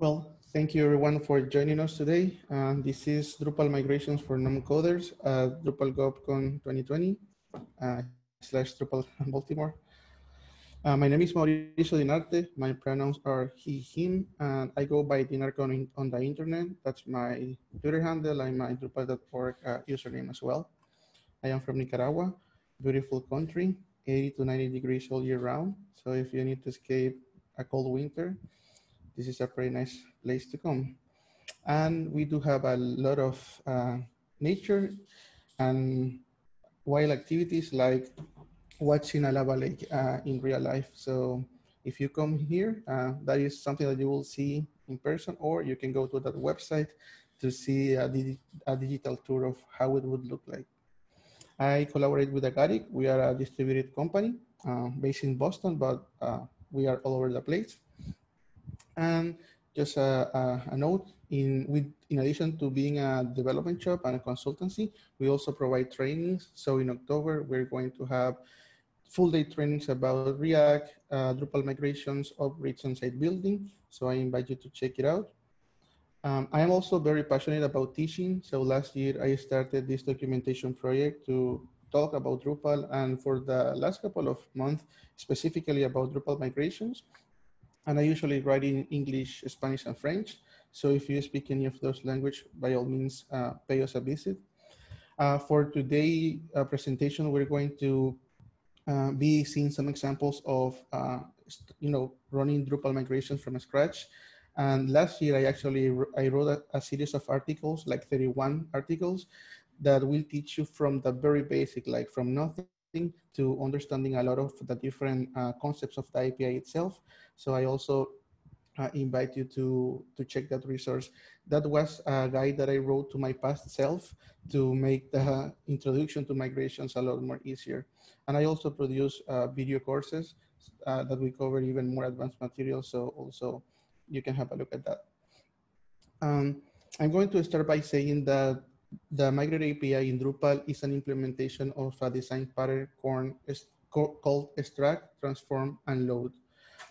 Well, thank you everyone for joining us today. Uh, this is Drupal Migrations for Non-Coders at Drupal GovCon 2020 uh, slash Drupal Baltimore. Uh, my name is Mauricio Dinarte. My pronouns are he, him, and I go by Dinarcon on, on the internet. That's my Twitter handle and my Drupal.org uh, username as well. I am from Nicaragua, beautiful country, 80 to 90 degrees all year round. So if you need to escape a cold winter, this is a pretty nice place to come. And we do have a lot of uh, nature and wild activities like watching a lava lake uh, in real life. So if you come here, uh, that is something that you will see in person, or you can go to that website to see a, a digital tour of how it would look like. I collaborate with Agaric. We are a distributed company uh, based in Boston, but uh, we are all over the place. And just a, a, a, note, in, with, in addition to being a development shop and a consultancy, we also provide trainings. So in October, we're going to have full day trainings about React, uh, Drupal migrations, upgrades, and site building. So I invite you to check it out. Um, I am also very passionate about teaching. So last year I started this documentation project to talk about Drupal and for the last couple of months, specifically about Drupal migrations. And I usually write in English, Spanish, and French. So if you speak any of those languages, by all means, uh, pay us a visit. Uh, for today uh, presentation, we're going to uh, be seeing some examples of, uh, you know, running Drupal migrations from scratch. And last year, I actually I wrote a, a, series of articles, like 31 articles, that will teach you from the very basic, like from nothing to understanding a lot of the different uh, concepts of the API itself. So I also uh, invite you to, to check that resource. That was a guide that I wrote to my past self to make the introduction to migrations a lot more easier. And I also produce uh, video courses uh, that we cover even more advanced materials. So also you can have a look at that. Um, I'm going to start by saying that the Migrate API in Drupal is an implementation of a design pattern called extract, transform, and load.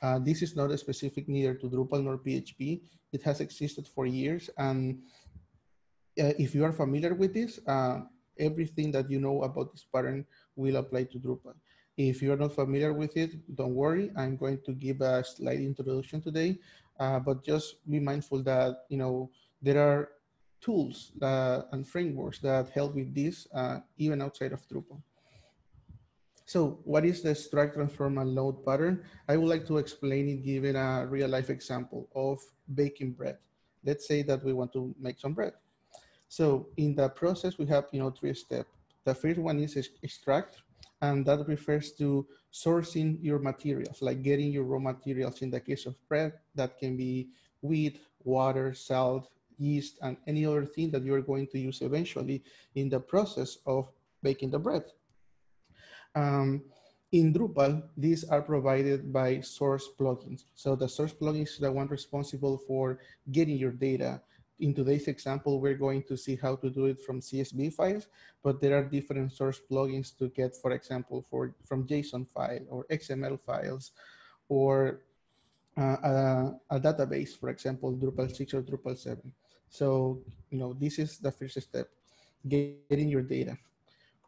Uh, this is not specific neither to Drupal nor PHP. It has existed for years. And uh, if you are familiar with this, uh, everything that you know about this pattern will apply to Drupal. If you're not familiar with it, don't worry. I'm going to give a slight introduction today, uh, but just be mindful that, you know, there are tools uh, and frameworks that help with this, uh, even outside of Drupal. So what is the extract, transform, and load pattern? I would like to explain it given a real life example of baking bread. Let's say that we want to make some bread. So in the process, we have you know three steps. The first one is extract, and that refers to sourcing your materials, like getting your raw materials. In the case of bread, that can be wheat, water, salt, yeast, and any other thing that you're going to use eventually in the process of baking the bread. Um, in Drupal, these are provided by source plugins. So the source plugin is the one responsible for getting your data. In today's example, we're going to see how to do it from CSV files, but there are different source plugins to get, for example, for from JSON file or XML files, or uh, a, a, database, for example, Drupal 6 or Drupal 7. So, you know, this is the first step, getting your data.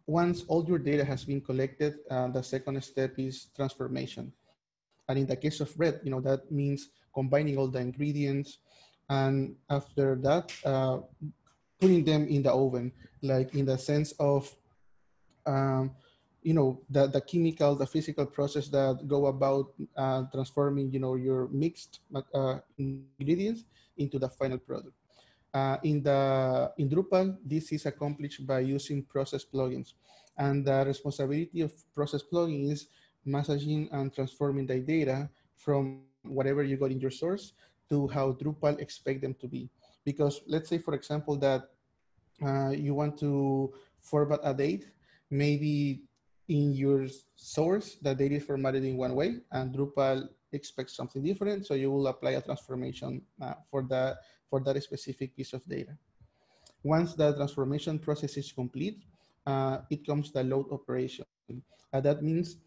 Once all your data has been collected, uh, the second step is transformation. And in the case of bread, you know, that means combining all the ingredients. And after that, uh, putting them in the oven, like in the sense of, um, you know, the, the chemical, the physical process that go about uh, transforming, you know, your mixed uh, ingredients into the final product. Uh, in the in Drupal, this is accomplished by using process plugins, and the responsibility of process plugin is messaging and transforming the data from whatever you got in your source to how Drupal expect them to be. Because let's say, for example, that uh, you want to format a date, maybe in your source, the data is formatted in one way, and Drupal expects something different. So you will apply a transformation uh, for that for that specific piece of data. Once the transformation process is complete, uh, it comes the load operation. Uh, that means,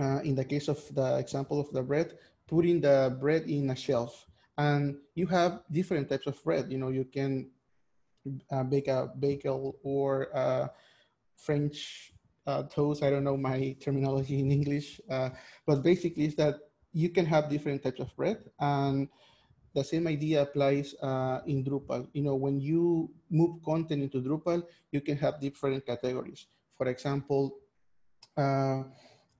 uh, in the case of the example of the bread, putting the bread in a shelf. And you have different types of bread. You know, you can uh, bake a bagel or a French uh, toast. I don't know my terminology in English, uh, but basically is that you can have different types of bread and the same idea applies uh, in Drupal. You know, when you move content into Drupal, you can have different categories. For example, uh,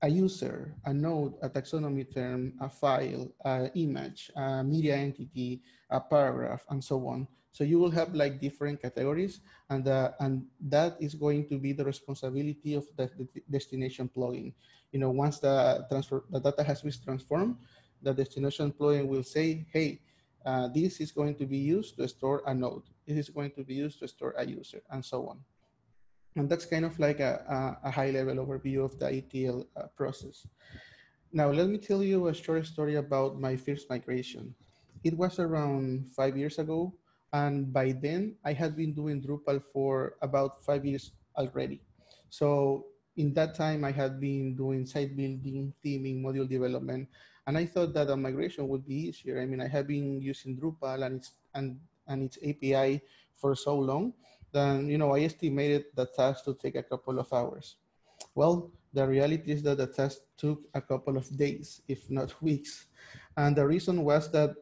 a user, a node, a taxonomy term, a file, an image, a media entity, a paragraph, and so on. So you will have like different categories and, uh, and that is going to be the responsibility of the, the destination plugin. You know, once the, transfer, the data has been transformed, the destination plugin will say, hey, uh, this is going to be used to store a node. This is going to be used to store a user and so on. And that's kind of like a, a, a high level overview of the ETL uh, process. Now, let me tell you a short story about my first migration. It was around five years ago. And by then I had been doing Drupal for about five years already. So in that time I had been doing site building, theming, module development, and I thought that a migration would be easier. I mean, I have been using Drupal and its and and its API for so long then you know I estimated the task to take a couple of hours. Well, the reality is that the task took a couple of days, if not weeks, and the reason was that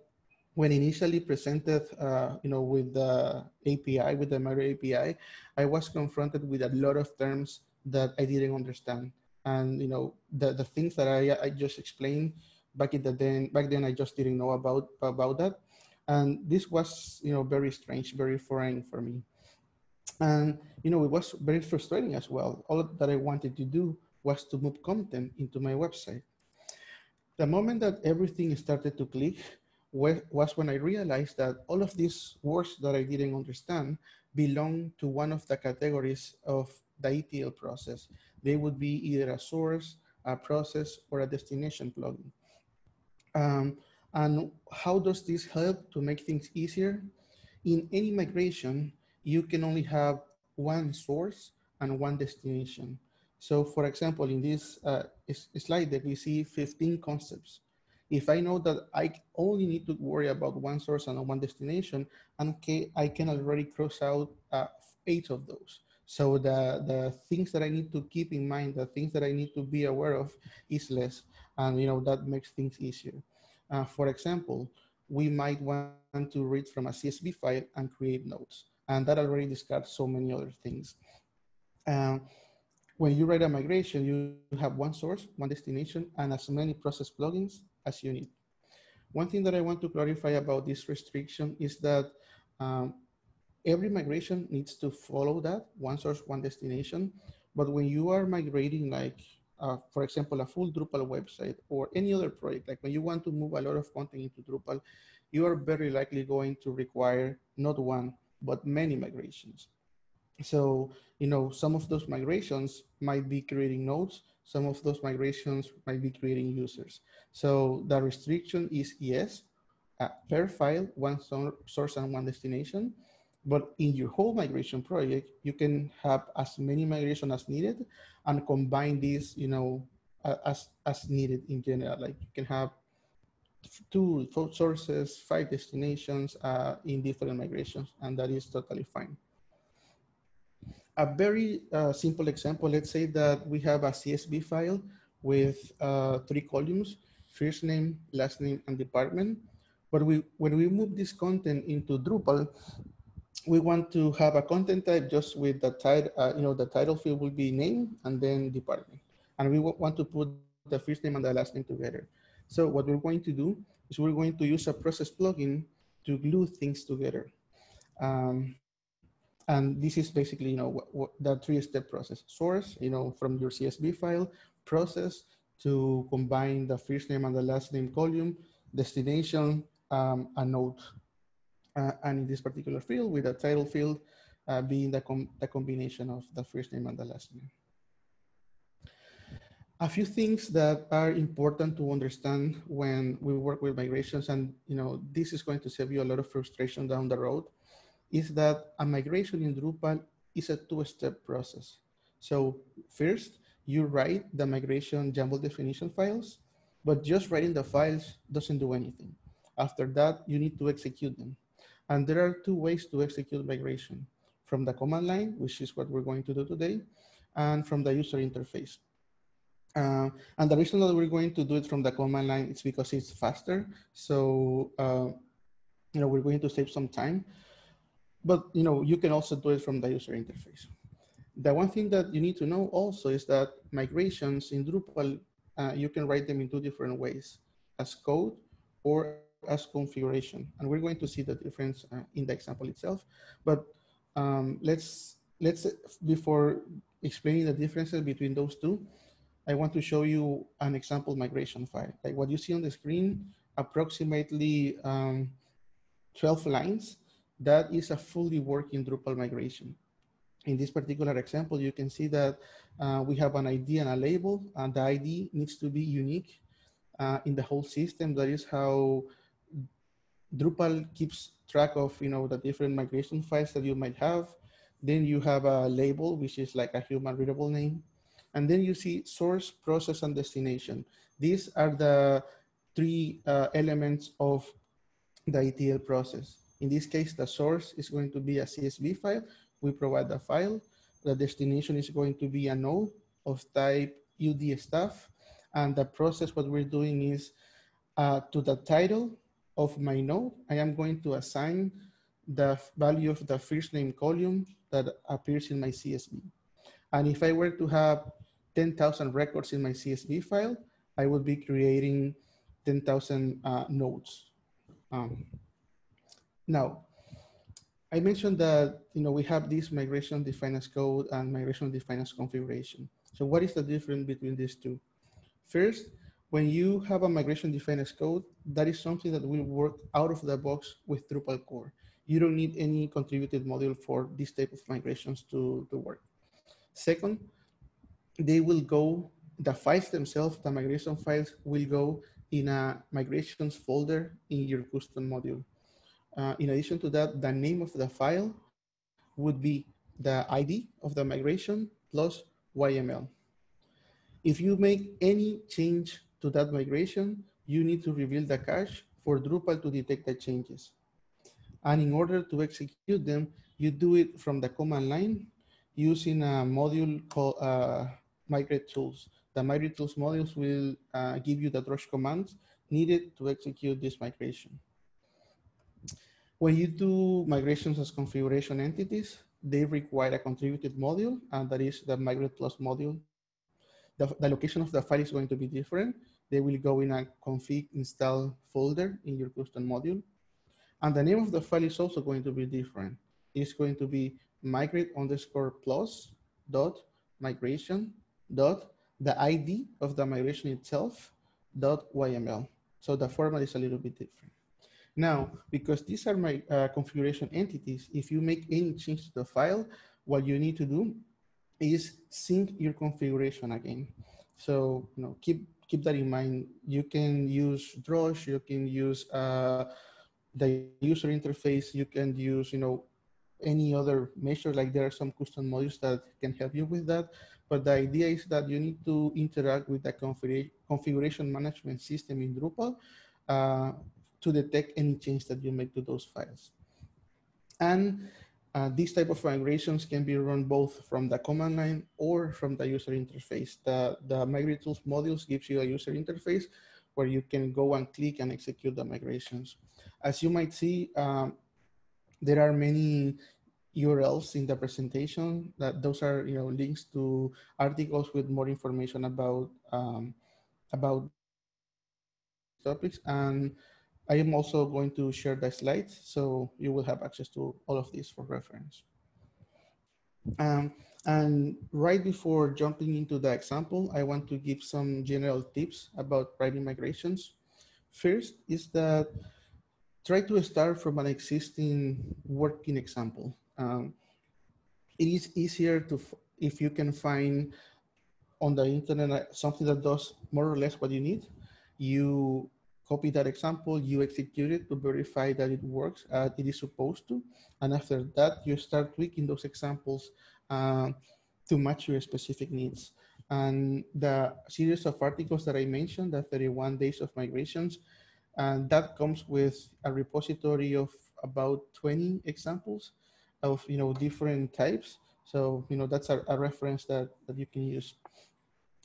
when initially presented, uh, you know, with the API, with the Matter API, I was confronted with a lot of terms that I didn't understand, and you know, the the things that I I just explained back in the then back then I just didn't know about about that, and this was you know very strange, very foreign for me. And, you know, it was very frustrating as well. All that I wanted to do was to move content into my website. The moment that everything started to click was when I realized that all of these words that I didn't understand belong to one of the categories of the ETL process. They would be either a source, a process, or a destination plugin. Um, and how does this help to make things easier? In any migration, you can only have one source and one destination. So for example, in this uh, slide that we see 15 concepts. If I know that I only need to worry about one source and one destination, and I can already cross out uh, eight of those. So the, the things that I need to keep in mind, the things that I need to be aware of is less. And you know that makes things easier. Uh, for example, we might want to read from a CSV file and create nodes and that already discards so many other things. Um, when you write a migration, you have one source, one destination, and as many process plugins as you need. One thing that I want to clarify about this restriction is that um, every migration needs to follow that, one source, one destination. But when you are migrating like, uh, for example, a full Drupal website or any other project, like when you want to move a lot of content into Drupal, you are very likely going to require not one, but many migrations. So, you know, some of those migrations might be creating nodes, some of those migrations might be creating users. So the restriction is yes, uh, per file, one source and one destination. But in your whole migration project, you can have as many migration as needed and combine these, you know, as, as needed in general. Like you can have two sources, five destinations uh, in different migrations, and that is totally fine. A very uh, simple example, let's say that we have a CSV file with uh, three columns, first name, last name, and department. But we, when we move this content into Drupal, we want to have a content type just with the title, uh, you know, the title field will be name and then department. And we want to put the first name and the last name together. So what we're going to do is we're going to use a process plugin to glue things together. Um, and this is basically, you know, the three-step process. Source, you know, from your CSV file, process to combine the first name and the last name column, destination, um, a node. Uh, and in this particular field, with the title field uh, being the, com the combination of the first name and the last name a few things that are important to understand when we work with migrations and you know this is going to save you a lot of frustration down the road is that a migration in Drupal is a two-step process. So first you write the migration YAML definition files, but just writing the files doesn't do anything. After that, you need to execute them. And there are two ways to execute migration from the command line, which is what we're going to do today, and from the user interface. Uh, and the reason that we're going to do it from the command line is because it's faster. So, uh, you know, we're going to save some time, but you know, you can also do it from the user interface. The one thing that you need to know also is that migrations in Drupal, uh, you can write them in two different ways, as code or as configuration. And we're going to see the difference uh, in the example itself. But um, let's, let's, before explaining the differences between those two, I want to show you an example migration file. Like what you see on the screen, approximately um, 12 lines, that is a fully working Drupal migration. In this particular example, you can see that uh, we have an ID and a label, and the ID needs to be unique uh, in the whole system. That is how Drupal keeps track of you know the different migration files that you might have. Then you have a label, which is like a human readable name. And then you see source, process, and destination. These are the three uh, elements of the ETL process. In this case, the source is going to be a CSV file. We provide the file. The destination is going to be a node of type UD staff. And the process, what we're doing is uh, to the title of my node, I am going to assign the value of the first name column that appears in my CSV. And if I were to have 10,000 records in my CSV file, I would be creating 10,000 uh, nodes. Um, now, I mentioned that you know we have this migration defined as code and migration defined as configuration. So what is the difference between these two? First, when you have a migration defined as code, that is something that will work out of the box with Drupal core. You don't need any contributed module for this type of migrations to, to work. Second, they will go, the files themselves, the migration files will go in a migrations folder in your custom module. Uh, in addition to that, the name of the file would be the ID of the migration plus YML. If you make any change to that migration, you need to rebuild the cache for Drupal to detect the changes. And in order to execute them, you do it from the command line using a module called uh, migrate tools. The migrate tools modules will uh, give you the drush commands needed to execute this migration. When you do migrations as configuration entities, they require a contributed module, and that is the migrate plus module. The, the location of the file is going to be different. They will go in a config install folder in your custom module. And the name of the file is also going to be different. It's going to be migrate underscore plus dot migration dot the ID of the migration itself dot YML. So the format is a little bit different. Now, because these are my uh, configuration entities, if you make any change to the file, what you need to do is sync your configuration again. So, you know, keep keep that in mind. You can use Drush, you can use uh, the user interface, you can use, you know, any other measure, like there are some custom modules that can help you with that. But the idea is that you need to interact with the configuration management system in Drupal uh, to detect any change that you make to those files. And uh, these type of migrations can be run both from the command line or from the user interface. The, the migrate tools modules gives you a user interface where you can go and click and execute the migrations. As you might see, um, there are many URLs in the presentation that those are you know links to articles with more information about um, about topics and I am also going to share the slides so you will have access to all of these for reference. Um, and right before jumping into the example, I want to give some general tips about writing migrations. First is that try to start from an existing working example. Um, it is easier to, if you can find on the internet uh, something that does more or less what you need, you copy that example, you execute it to verify that it works as it is supposed to. And after that, you start tweaking those examples uh, to match your specific needs. And the series of articles that I mentioned, the 31 days of migrations, And that comes with a repository of about 20 examples of, you know, different types. So, you know, that's a, a reference that, that you can use.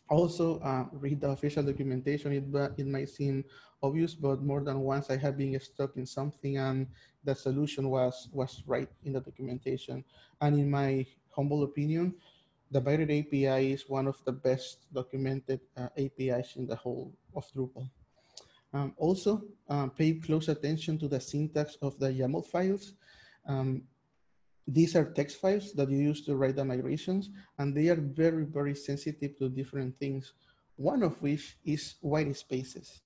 Also, uh, read the official documentation. It, it might seem obvious, but more than once I have been stuck in something and the solution was, was right in the documentation. And in my humble opinion, the Migrate API is one of the best documented uh, APIs in the whole of Drupal. Um, also, uh, pay close attention to the syntax of the YAML files. Um, these are text files that you use to write the migrations, and they are very, very sensitive to different things, one of which is white spaces.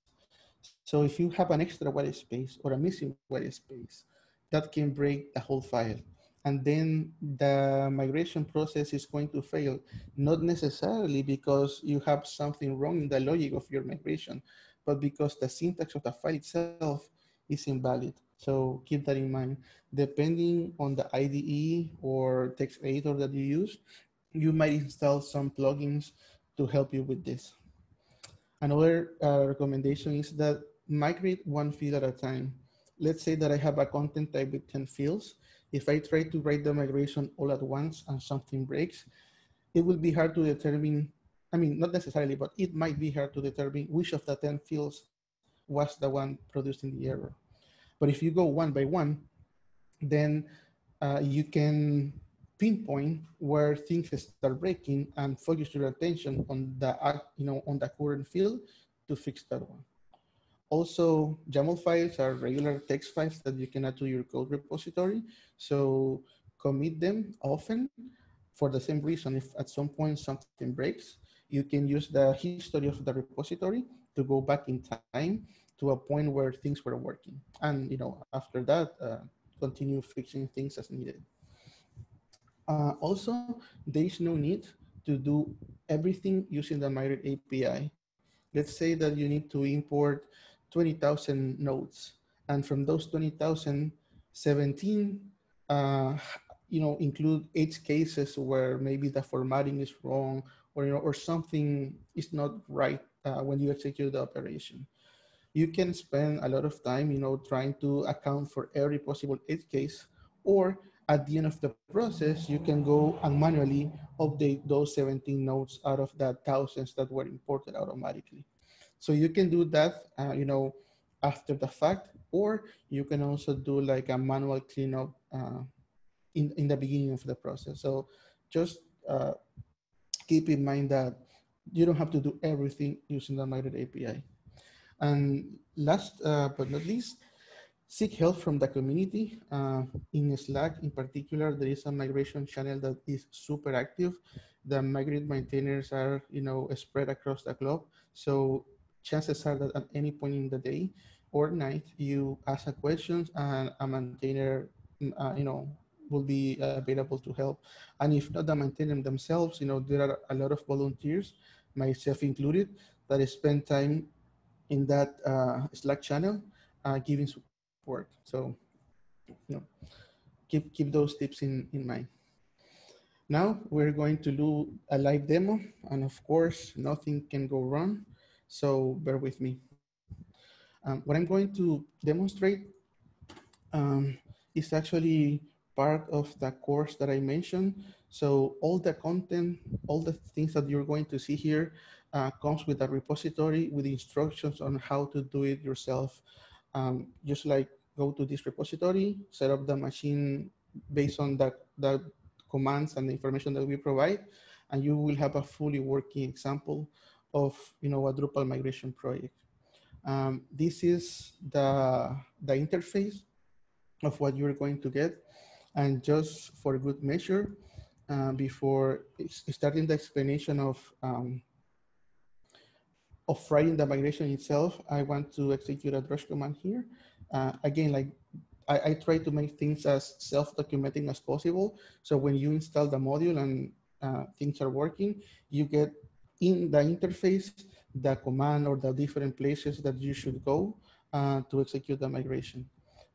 So if you have an extra white space or a missing white space, that can break the whole file. And then the migration process is going to fail, not necessarily because you have something wrong in the logic of your migration, but because the syntax of the file itself is invalid. So keep that in mind. Depending on the IDE or text editor that you use, you might install some plugins to help you with this. Another uh, recommendation is that migrate one field at a time. Let's say that I have a content type with 10 fields. If I try to write the migration all at once and something breaks, it will be hard to determine I mean, not necessarily, but it might be hard to determine which of the 10 fields was the one producing the error. But if you go one by one, then uh, you can pinpoint where things start breaking and focus your attention on the, you know, on the current field to fix that one. Also, YAML files are regular text files that you can add to your code repository. So commit them often for the same reason. If at some point something breaks, you can use the history of the repository to go back in time to a point where things were working. And you know, after that, uh, continue fixing things as needed. Uh, also, there is no need to do everything using the Migrate API. Let's say that you need to import 20,000 nodes. And from those 20,000, 17 uh, you know, include edge cases where maybe the formatting is wrong or, you know, or something is not right uh, when you execute the operation. You can spend a lot of time, you know, trying to account for every possible edge case, or at the end of the process, you can go and manually update those 17 nodes out of the thousands that were imported automatically. So you can do that, uh, you know, after the fact, or you can also do like a manual cleanup uh, in, in the beginning of the process. So just uh, keep in mind that you don't have to do everything using the Migrate API. And last uh, but not least, seek help from the community. Uh, in Slack in particular, there is a migration channel that is super active. The Migrate maintainers are, you know, spread across the globe. So chances are that at any point in the day or night, you ask a question and a maintainer, uh, you know, will be available to help. And if not the maintain themselves, you know, there are a lot of volunteers, myself included, that spend time in that uh, Slack channel uh, giving support. So, you know, keep, keep those tips in, in mind. Now we're going to do a live demo and of course nothing can go wrong. So bear with me. Um, what I'm going to demonstrate um, is actually part of the course that I mentioned. So all the content, all the things that you're going to see here uh, comes with a repository with instructions on how to do it yourself. Um, just like go to this repository, set up the machine based on the, the commands and the information that we provide, and you will have a fully working example of you know a Drupal migration project. Um, this is the, the interface of what you're going to get. And just for a good measure, uh, before starting the explanation of um, of writing the migration itself, I want to execute a drush command here. Uh, again, like I, I, try to make things as self-documenting as possible. So when you install the module and uh, things are working, you get in the interface the command or the different places that you should go uh, to execute the migration.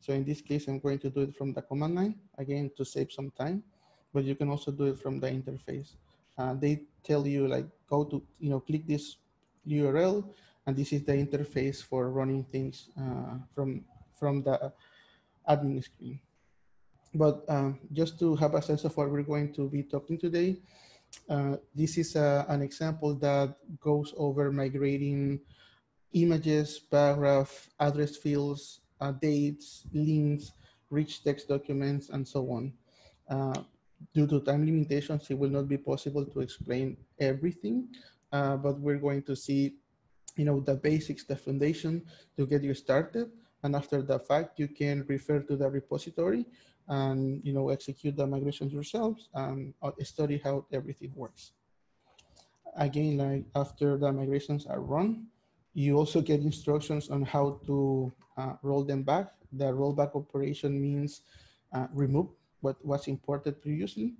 So in this case, I'm going to do it from the command line, again, to save some time, but you can also do it from the interface. Uh, they tell you like, go to, you know, click this URL And this is the interface for running things uh, from, from the admin screen. But um, just to have a sense of what we're going to be talking today, uh, this is a, an example that goes over migrating images, paragraph, address fields, uh, dates, links, rich text documents, and so on. Uh, due to time limitations, it will not be possible to explain everything, uh, but we're going to see, you know, the basics, the foundation to get you started. And after the fact, you can refer to the repository and, you know, execute the migrations yourselves and uh, study how everything works. Again, like after the migrations are run, you also get instructions on how to uh, roll them back. The rollback operation means uh, remove what was imported previously.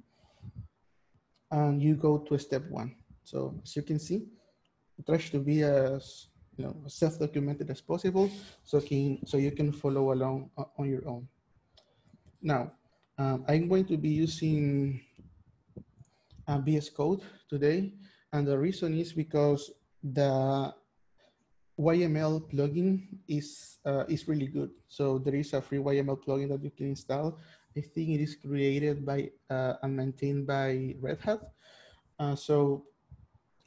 And you go to step one. So as you can see, try to be as you know self-documented as possible, so can so you can follow along on your own. Now, um, I'm going to be using uh, VS Code today, and the reason is because the YML plugin is uh, is really good. So there is a free YML plugin that you can install. I think it is created by uh, and maintained by Red Hat. Uh, so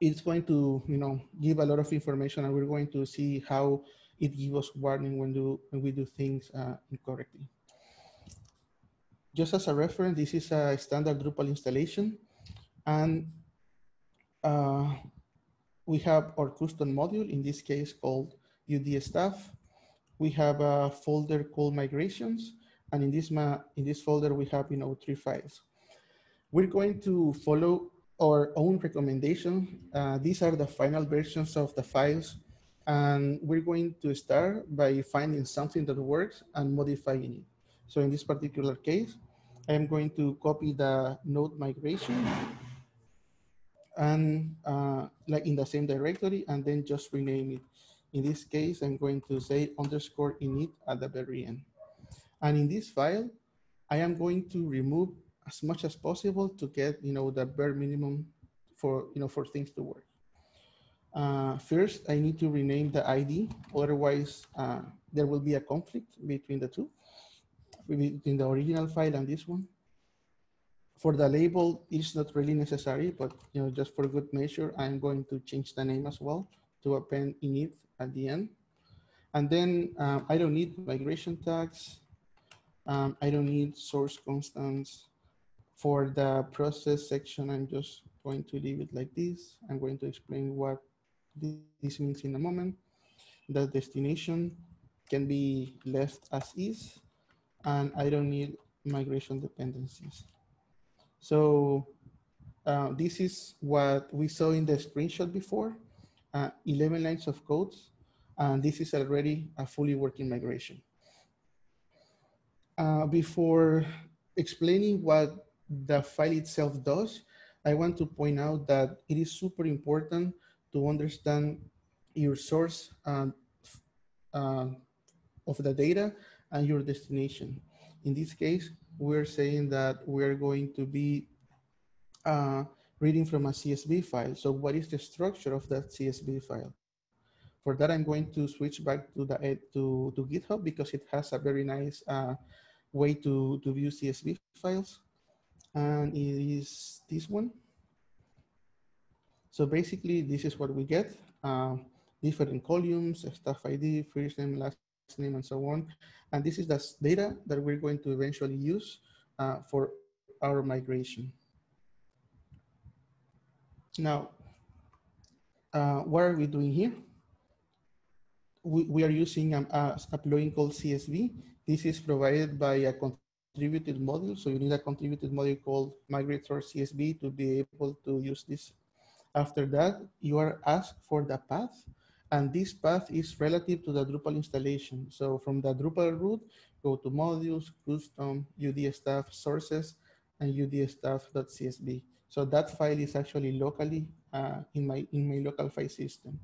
it's going to you know give a lot of information, and we're going to see how it gives us warning when do when we do things uh, incorrectly. Just as a reference, this is a standard Drupal installation, and uh, we have our custom module, in this case called UD staff. We have a folder called migrations. And in this, in this folder, we have you know, three files. We're going to follow our own recommendation. Uh, these are the final versions of the files. And we're going to start by finding something that works and modifying it. So in this particular case, I'm going to copy the node migration and uh, like in the same directory and then just rename it. In this case, I'm going to say underscore init at the very end. And in this file, I am going to remove as much as possible to get, you know, the bare minimum for, you know, for things to work. Uh, first, I need to rename the ID. Otherwise, uh, there will be a conflict between the two, between the original file and this one for the label, it's not really necessary, but you know, just for good measure, I'm going to change the name as well to append init at the end. And then um, I don't need migration tags. Um, I don't need source constants. For the process section, I'm just going to leave it like this. I'm going to explain what this means in a moment. The destination can be left as is, and I don't need migration dependencies. So uh, this is what we saw in the screenshot before, uh, 11 lines of code, and this is already a fully working migration. Uh, before explaining what the file itself does, I want to point out that it is super important to understand your source uh, of the data and your destination. In this case, we're saying that we're going to be uh, reading from a CSV file. So what is the structure of that CSV file? For that, I'm going to switch back to the to, to GitHub because it has a very nice uh, way to, to view CSV files. And it is this one. So basically, this is what we get. Uh, different columns, staff ID, first name, last name, and so on. And this is the data that we're going to eventually use uh, for our migration. Now, uh, what are we doing here? We, we are using a, a, plugin called CSV. This is provided by a contributed module. So you need a contributed module called migrator CSV to be able to use this. After that, you are asked for the path and this path is relative to the Drupal installation. So from the Drupal root, go to modules, custom, UD staff sources, and UD staff.csv. So that file is actually locally uh, in, my, in my local file system.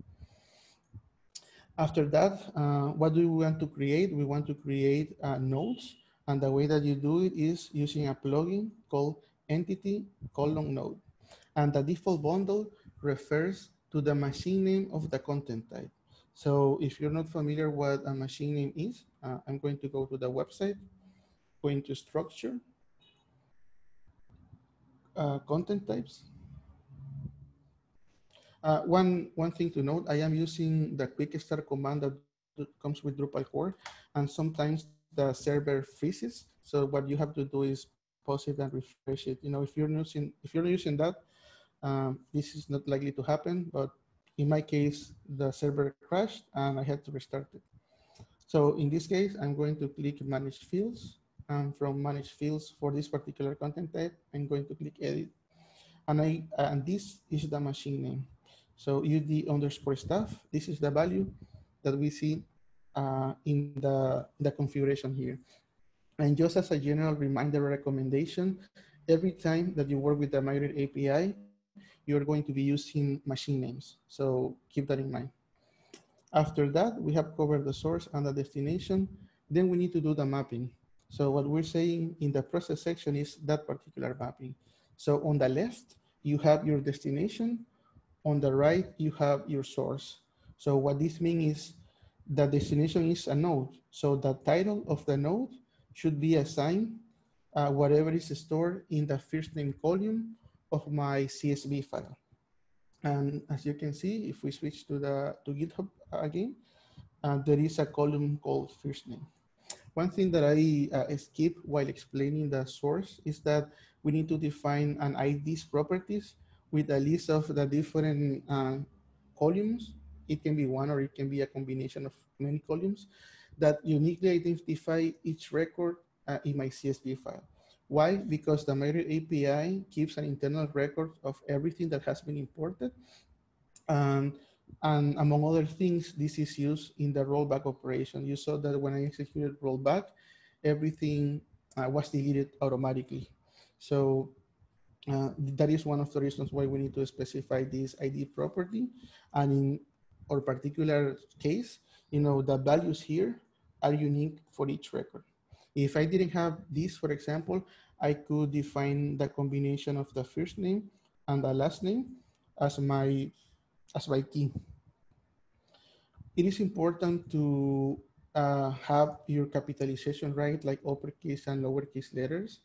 After that, uh, what do we want to create? We want to create uh, nodes. And the way that you do it is using a plugin called entity colon node. And the default bundle refers to the machine name of the content type. So if you're not familiar what a machine name is, uh, I'm going to go to the website, go into structure, uh, content types. Uh, one, one thing to note, I am using the quick start command that comes with Drupal core, and sometimes the server freezes. So what you have to do is pause it and refresh it. You know, if you're using if you're using that, um, this is not likely to happen. But in my case, the server crashed and I had to restart it. So in this case, I'm going to click Manage Fields. And from Manage Fields for this particular content type, I'm going to click Edit. And I and this is the machine name. So UD underscore staff. This is the value that we see uh, in the, the configuration here. And just as a general reminder recommendation, every time that you work with the Migrate API, you're going to be using machine names. So keep that in mind. After that, we have covered the source and the destination. Then we need to do the mapping. So what we're saying in the process section is that particular mapping. So on the left, you have your destination. On the right, you have your source. So what this means is the destination is a node. So the title of the node should be assigned uh, whatever is stored in the first name column of my CSV file. And as you can see, if we switch to the to GitHub again, uh, there is a column called first name. One thing that I uh, skip while explaining the source is that we need to define an ID's properties with a list of the different uh, columns it can be one or it can be a combination of many columns that uniquely identify each record uh, in my CSV file. Why? Because the Migrate API keeps an internal record of everything that has been imported. And, and among other things, this is used in the rollback operation. You saw that when I executed rollback, everything uh, was deleted automatically. So uh, that is one of the reasons why we need to specify this ID property. And in or particular case, you know, the values here are unique for each record. If I didn't have this, for example, I could define the combination of the first name and the last name as my, as my key. It is important to uh, have your capitalization right, like uppercase and lowercase letters.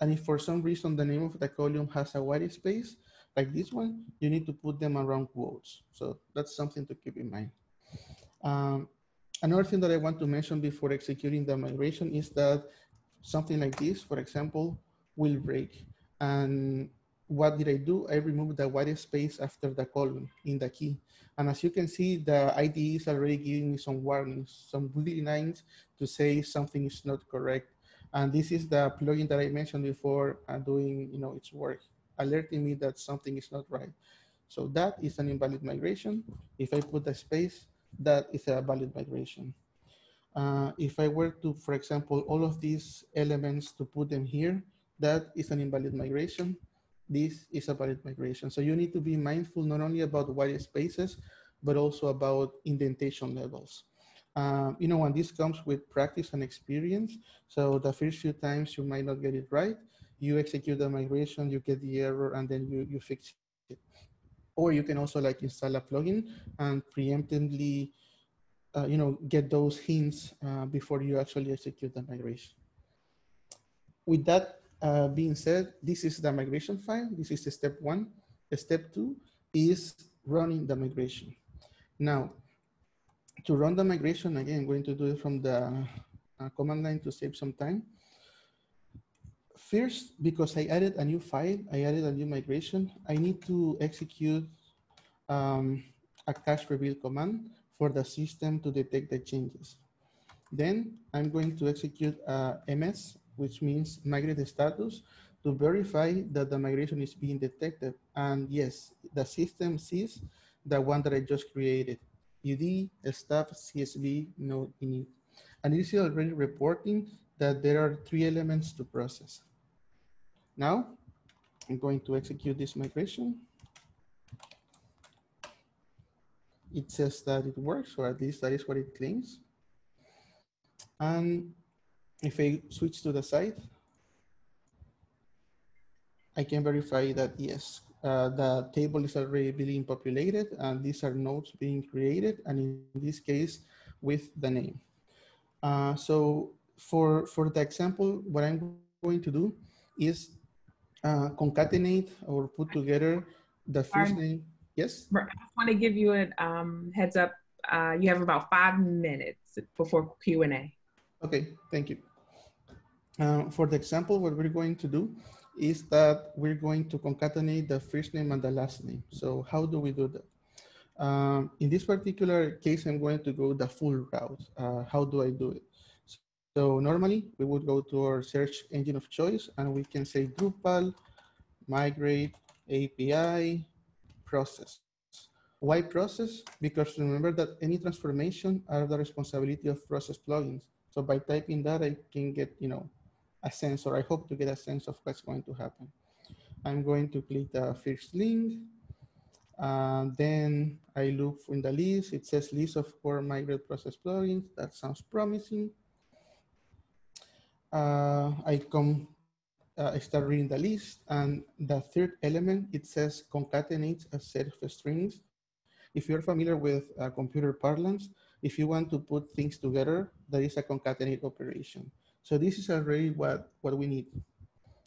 And if for some reason the name of the column has a white space, like this one, you need to put them around quotes. So that's something to keep in mind. Um, another thing that I want to mention before executing the migration is that something like this, for example, will break. And what did I do? I removed the white space after the colon in the key. And as you can see, the IDE is already giving me some warnings, some really lines to say something is not correct. And this is the plugin that I mentioned before uh, doing you know, its work alerting me that something is not right. So that is an invalid migration. If I put a space, that is a valid migration. Uh, if I were to, for example, all of these elements to put them here, that is an invalid migration. This is a valid migration. So you need to be mindful not only about white spaces, but also about indentation levels. Um, you know, and this comes with practice and experience. So the first few times you might not get it right, you execute the migration, you get the error, and then you, you fix it. Or you can also like install a plugin and preemptively, uh, you know, get those hints uh, before you actually execute the migration. With that uh, being said, this is the migration file. This is step one. Step two is running the migration. Now, to run the migration, again, I'm going to do it from the uh, command line to save some time. First, because I added a new file, I added a new migration, I need to execute um, a cache rebuild command for the system to detect the changes. Then I'm going to execute a MS, which means migrate status, to verify that the migration is being detected. And yes, the system sees the one that I just created, UD, staff, CSV, node init. And it is already reporting that there are three elements to process. Now, I'm going to execute this migration. It says that it works, or at least that is what it claims. And if I switch to the site, I can verify that yes, uh, the table is already being populated and these are nodes being created and in this case with the name. Uh, so for, for the example, what I'm going to do is uh, concatenate or put together the first name. Yes? I want to give you a um, heads up. Uh, you have about five minutes before Q&A. Okay, thank you. Uh, for the example, what we're going to do is that we're going to concatenate the first name and the last name. So how do we do that? Um, in this particular case, I'm going to go the full route. Uh, how do I do it? So normally we would go to our search engine of choice and we can say Drupal, migrate, API, process. Why process? Because remember that any transformation are the responsibility of process plugins. So by typing that, I can get, you know, a sense, or I hope to get a sense of what's going to happen. I'm going to click the first link. Uh, then I look in the list. It says list of core migrate process plugins. That sounds promising. Uh, I come, uh, I start reading the list, and the third element it says concatenates a set of strings. If you're familiar with uh, computer parlance, if you want to put things together, that is a concatenate operation. So this is already what, what we need.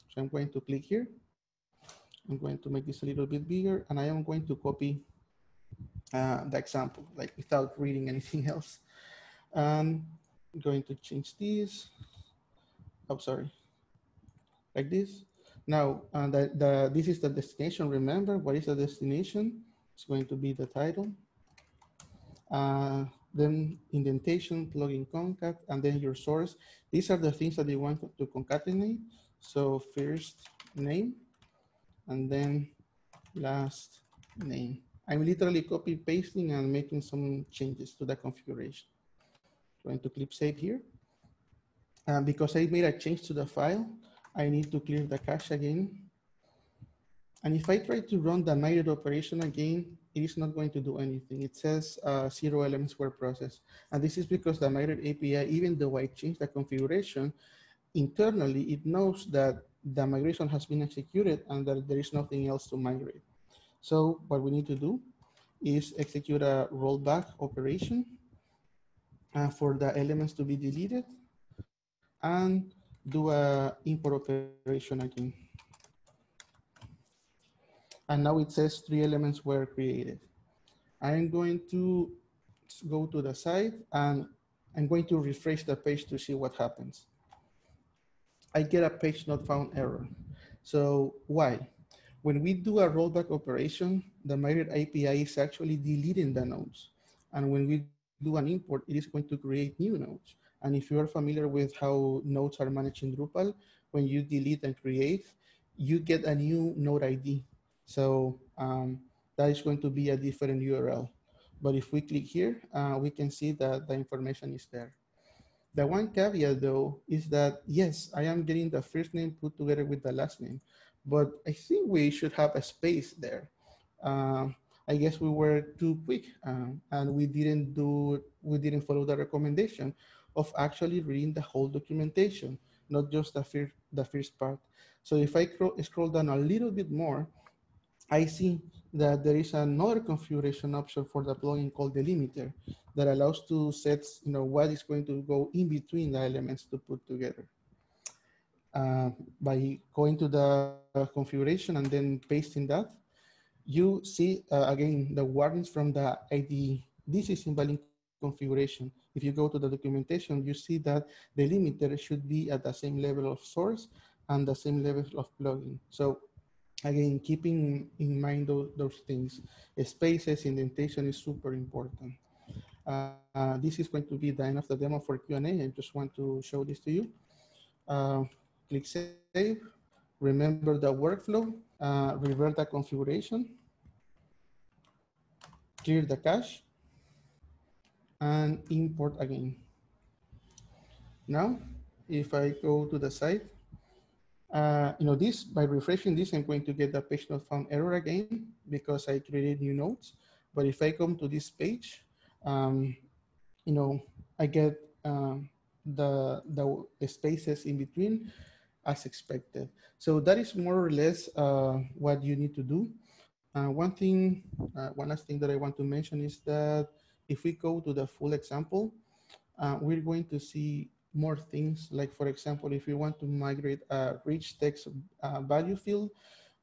So I'm going to click here. I'm going to make this a little bit bigger and I am going to copy uh, the example, like without reading anything else. Um, I'm going to change this. Oh, sorry. Like this. Now, uh, the, the, this is the destination. Remember, what is the destination? It's going to be the title. Uh, then indentation, plugin concat, and then your source. These are the things that you want to concatenate. So first name, and then last name. I'm literally copy pasting and making some changes to the configuration. Going to click save here. And because I made a change to the file, I need to clear the cache again. And if I try to run the migrate operation again, it is not going to do anything. It says uh, zero elements were processed. And this is because the migrate API, even though I changed the configuration, internally it knows that the migration has been executed and that there is nothing else to migrate. So what we need to do is execute a rollback operation uh, for the elements to be deleted and do a import operation again. And now it says three elements were created. I'm going to go to the site and I'm going to refresh the page to see what happens. I get a page not found error. So why? When we do a rollback operation, the migrate API is actually deleting the nodes. And when we do an import, it is going to create new nodes. And if you are familiar with how nodes are managed in Drupal, when you delete and create, you get a new node ID. So um, that is going to be a different URL. But if we click here, uh, we can see that the information is there. The one caveat though is that yes, I am getting the first name put together with the last name, but I think we should have a space there. Uh, I guess we were too quick um, and we didn't do, we didn't follow the recommendation of actually reading the whole documentation, not just the first, the first part. So if I scroll down a little bit more, I see that there is another configuration option for the plugin called delimiter that allows to set you know, what is going to go in between the elements to put together. Uh, by going to the configuration and then pasting that, you see uh, again the warnings from the IDE. This is invalid configuration. If you go to the documentation, you see that the limiter should be at the same level of source and the same level of plugin. So again, keeping in mind those, those things, spaces, indentation is super important. Uh, uh, this is going to be the end of the demo for Q&A. I just want to show this to you. Uh, click save. Remember the workflow, uh, revert the configuration, clear the cache, and import again. Now, if I go to the site, uh, you know, this, by refreshing this, I'm going to get the page not found error again because I created new nodes. But if I come to this page, um, you know, I get um, the, the, the, spaces in between as expected. So that is more or less uh, what you need to do. Uh, one thing, uh, one last thing that I want to mention is that if we go to the full example, uh, we're going to see more things. Like for example, if we want to migrate a rich text uh, value field,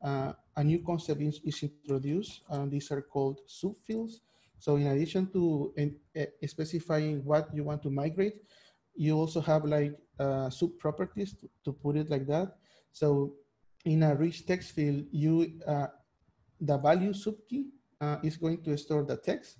uh, a new concept is, is introduced. these are called subfields. So in addition to uh, specifying what you want to migrate, you also have like uh, sub properties to, to, put it like that. So in a rich text field, you uh, the value sub key uh, is going to store the text,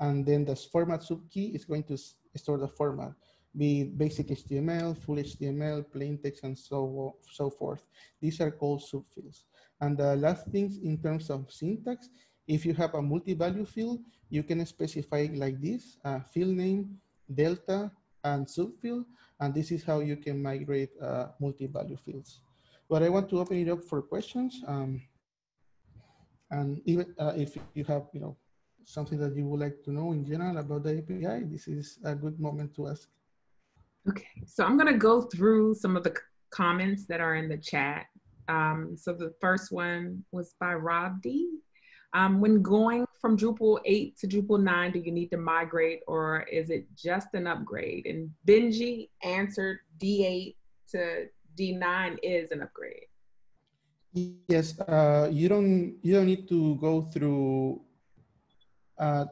and then the format subkey is going to store the format, be basic HTML, full HTML, plain text, and so so forth. These are called subfields. And the last things in terms of syntax, if you have a multi-value field, you can specify like this, uh, field name, delta, and subfield. And this is how you can migrate uh, multi-value fields. But I want to open it up for questions. Um, and even uh, if you have, you know, something that you would like to know in general about the API, this is a good moment to ask. Okay, so I'm gonna go through some of the comments that are in the chat. Um, so the first one was by Rob D. Um, when going from Drupal 8 to Drupal 9, do you need to migrate or is it just an upgrade? And Benji answered D8 to D9 is an upgrade. Yes, uh, you don't you don't need to go through. Uh,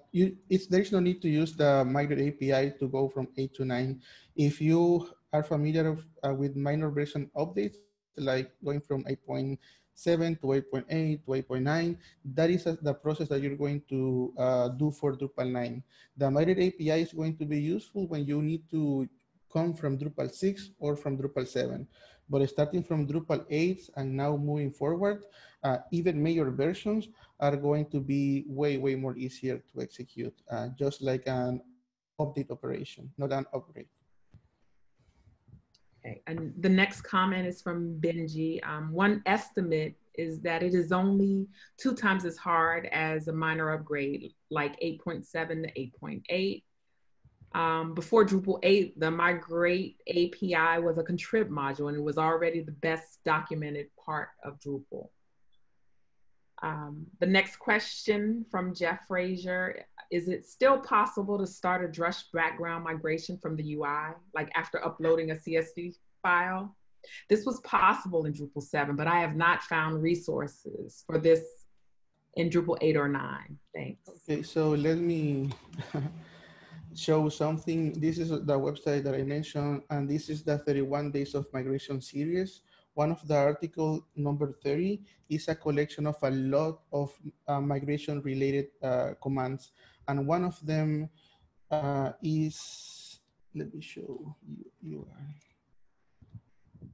there's no need to use the migrate API to go from eight to nine. If you are familiar uh, with minor version updates, like going from 8.7 to 8.8 to 8.9. That is the process that you're going to uh, do for Drupal 9. The migrate API is going to be useful when you need to come from Drupal 6 or from Drupal 7. But starting from Drupal 8 and now moving forward, uh, even major versions are going to be way, way more easier to execute, uh, just like an update operation, not an upgrade. Okay, and the next comment is from Benji. Um, one estimate is that it is only two times as hard as a minor upgrade, like 8.7 to 8.8. Um, before Drupal 8, the Migrate API was a contrib module and it was already the best documented part of Drupal. Um, the next question from Jeff Frazier is it still possible to start a Drush background migration from the UI, like after uploading a CSV file? This was possible in Drupal 7, but I have not found resources for this in Drupal 8 or 9. Thanks. Okay, so let me show something. This is the website that I mentioned, and this is the 31 Days of Migration series. One of the article number 30 is a collection of a lot of uh, migration related uh, commands. And one of them uh, is, let me show you,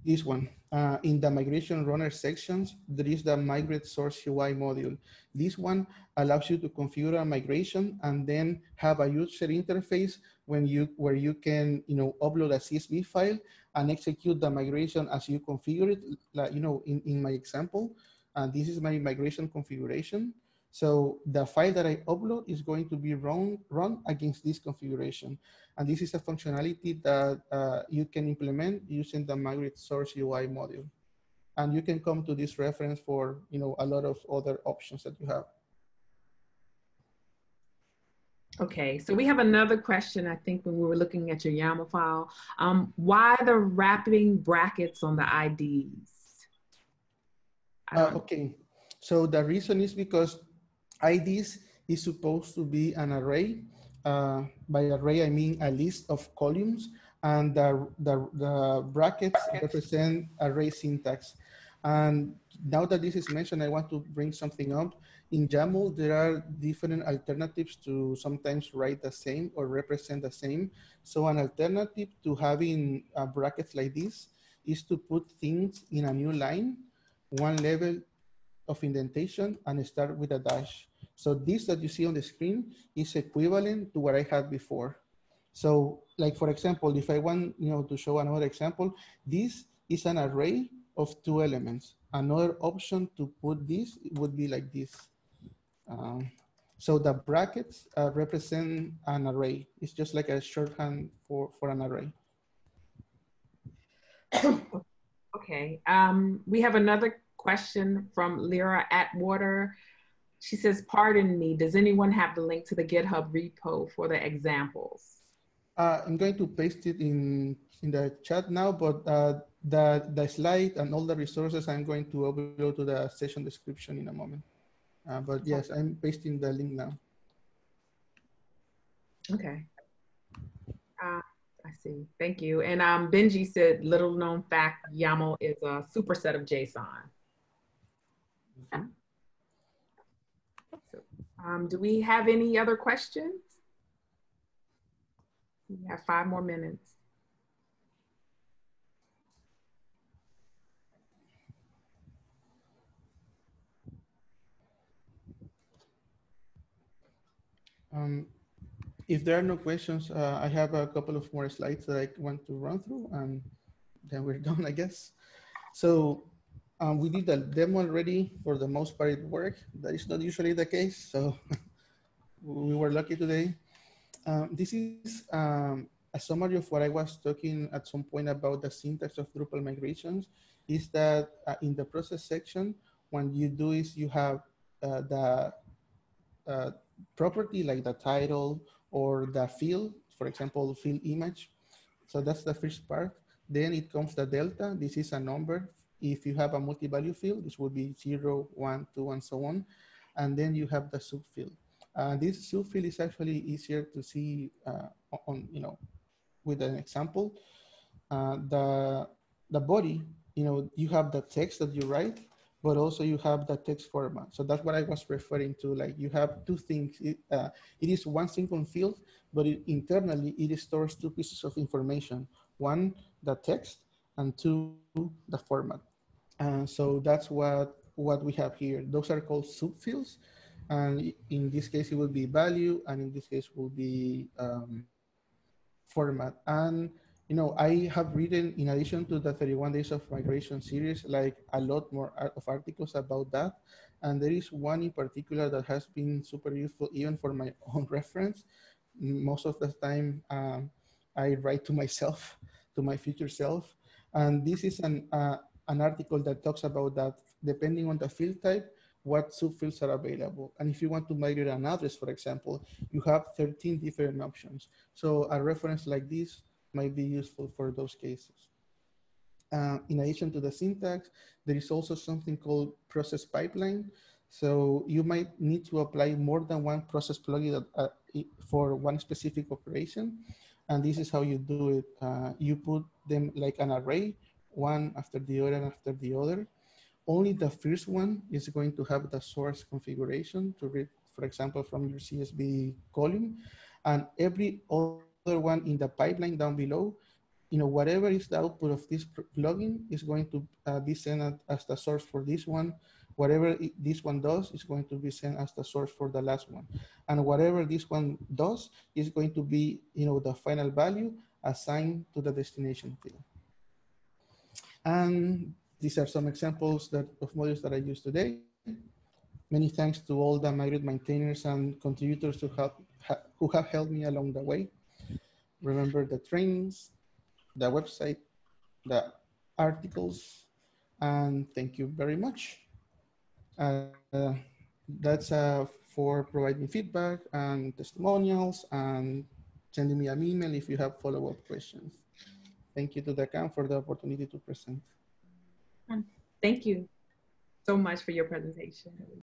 this one. Uh, in the migration runner sections, there is the migrate source UI module. This one allows you to configure a migration and then have a user interface when you where you can you know upload a CSV file and execute the migration as you configure it. Like you know in, in my example, uh, this is my migration configuration. So the file that I upload is going to be run, run against this configuration. And this is a functionality that uh, you can implement using the Migrate Source UI module. And you can come to this reference for you know, a lot of other options that you have. Okay, so we have another question, I think, when we were looking at your YAML file. Um, why the wrapping brackets on the IDs? Uh, okay, so the reason is because IDs is supposed to be an array. Uh, by array, I mean a list of columns and the, the, the brackets represent array syntax. And now that this is mentioned, I want to bring something up. In YAML, there are different alternatives to sometimes write the same or represent the same. So an alternative to having uh, brackets like this is to put things in a new line, one level of indentation and start with a dash. So this that you see on the screen is equivalent to what I had before. So like, for example, if I want you know, to show another example, this is an array of two elements. Another option to put this would be like this. Um, so the brackets uh, represent an array. It's just like a shorthand for, for an array. okay, um, we have another question from Lyra Atwater. She says, pardon me, does anyone have the link to the GitHub repo for the examples? Uh, I'm going to paste it in, in the chat now, but uh, the, the slide and all the resources I'm going to upload to the session description in a moment. Uh, but yes, I'm pasting the link now. Okay. Uh, I see. Thank you. And um, Benji said, little known fact, YAML is a superset of JSON. Mm -hmm. Um, do we have any other questions? We have five more minutes. Um, if there are no questions, uh, I have a couple of more slides that I want to run through and then we're done, I guess. So um, we did the demo already. For the most part, it worked. That is not usually the case. So we were lucky today. Um, this is um, a summary of what I was talking at some point about the syntax of Drupal migrations is that uh, in the process section, when you do is you have uh, the uh, property like the title or the field, for example, field image. So that's the first part. Then it comes the delta. This is a number. If you have a multi-value field, this would be zero, one, two, and so on. And then you have the subfield. Uh, this subfield is actually easier to see uh, on, you know, with an example. Uh, the, the body, you know, you have the text that you write but also you have the text format. So that's what I was referring to. Like you have two things. It, uh, it is one single field, but it, internally it stores two pieces of information. One, the text, and two, the format. And so that's what, what we have here. Those are called subfields. And in this case, it will be value, and in this case will be um, format. And you know, I have written, in addition to the 31 Days of Migration series, like a lot more of articles about that. And there is one in particular that has been super useful even for my own reference. Most of the time, um, I write to myself, to my future self. And this is an, uh, an article that talks about that depending on the field type, what subfields are available. And if you want to migrate an address, for example, you have 13 different options. So a reference like this might be useful for those cases. Uh, in addition to the syntax, there is also something called process pipeline. So you might need to apply more than one process plugin uh, for one specific operation. And this is how you do it. Uh, you put them like an array, one after the other and after the other. Only the first one is going to have the source configuration to read, for example, from your CSV column. And every other one in the pipeline down below, you know, whatever is the output of this plugin is going to uh, be sent as the source for this one. Whatever it, this one does is going to be sent as the source for the last one. And whatever this one does is going to be, you know, the final value assigned to the destination field. And these are some examples that of modules that I use today. Many thanks to all the Migrate maintainers and contributors who have, who have helped me along the way remember the trainings, the website, the articles, and thank you very much. Uh, that's uh, for providing feedback and testimonials and sending me an email if you have follow-up questions. Thank you to the CAM for the opportunity to present. Thank you so much for your presentation.